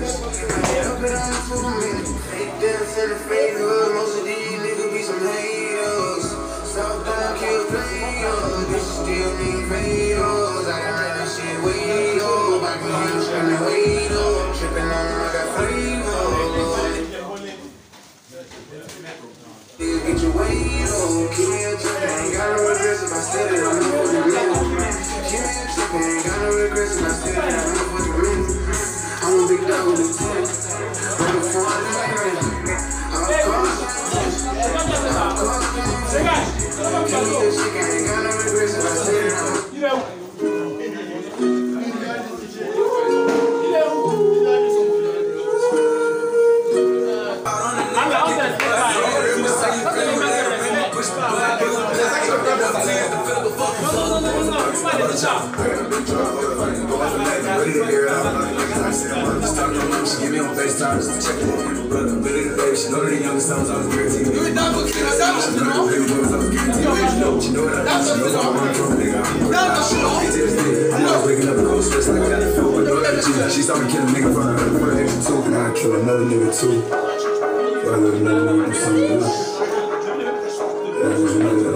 niggas. Yeah, I've been on it for a. Fake death and a fake hood. Most of these niggas be some haters. Stop, don't kill players. Bitch, still need favors. I done ran that shit way up. I can hear you screaming way up. Tripping on them, I got flavor. Get your weight on, keep me a drink, ain't got no regrets if I said don't gonna Keep me a drink, ain't got no regrets if I said it, give me on FaceTime just to check my brother. Ready to baby. She know the youngest times I was guaranteed. You double kid, double She know that the was guaranteed. She know, she know what I. She knows I'm running from a nigga. I'm was waking up in cold sweats like I got a feel. But know that G. She saw me kill a nigga from her. Put an extra two. And I kill another nigga too. I let another nigga do something else. Yeah, there's another nigga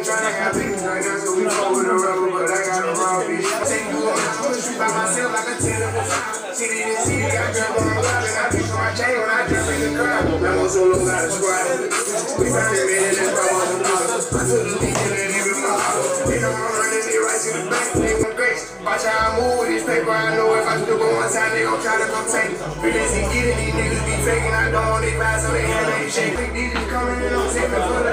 nigga. Umedawa, ume- umedawa na- Watch how I move with this paper. I got a rough bitch. I take you on the streets by myself like a tenement. City to city, I drive the car and I do so I chain when I do in the club. That one solo got a squad. We bout that man and that problem on the block. Puttin' details in even more. They know I'm running it right to the bank. They my grace, watch how I move. These niggas know if I still go one time, they gon' try to come take. Really see get it, these niggas be faking. I don't want it bad, so they hand ain't shaking. These niggas coming in on taping for the